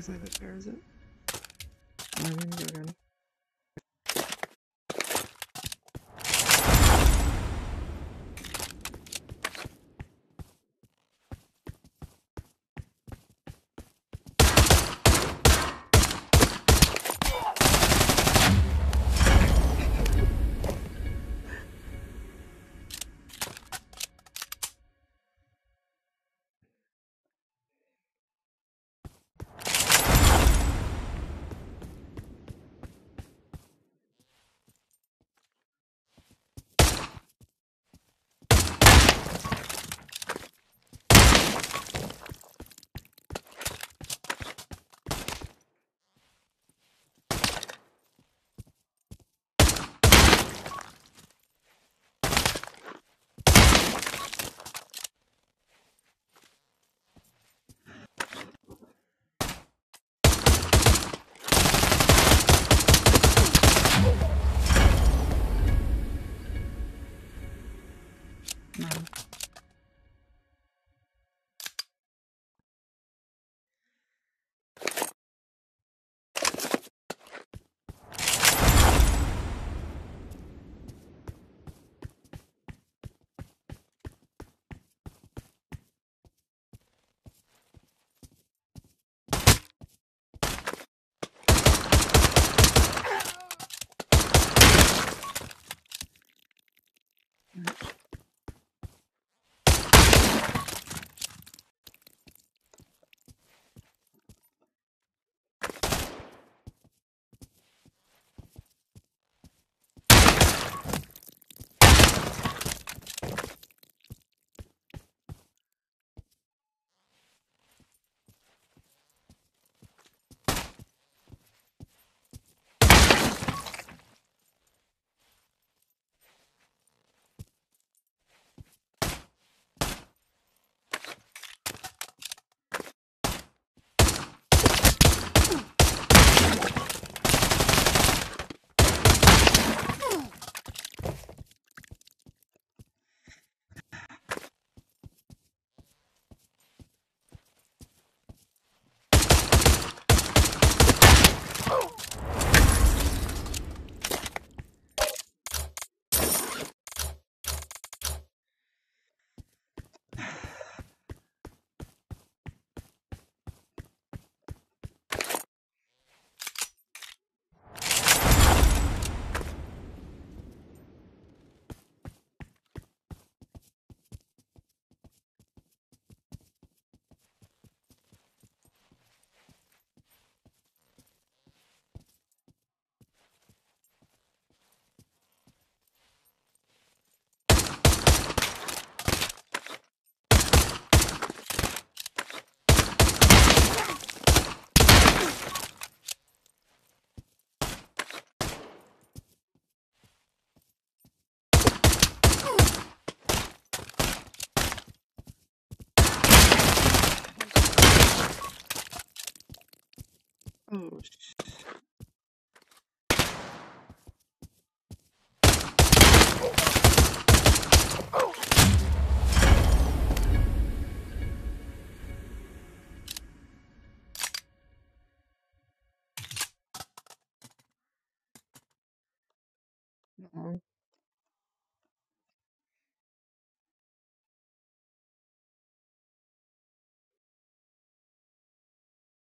because I have a parasite. I'm gonna go again. Yeah. Oh, uh-oh.